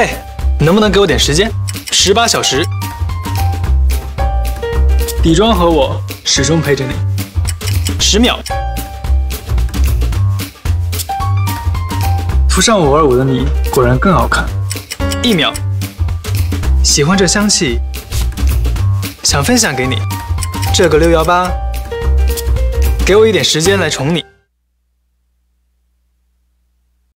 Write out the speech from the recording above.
嘿能不能给我点时间？十八小时。底妆和我始终陪着你。十秒。涂上五二五的你果然更好看。一秒。喜欢这香气想分享给你。这个六幺八给我一点时间来宠你。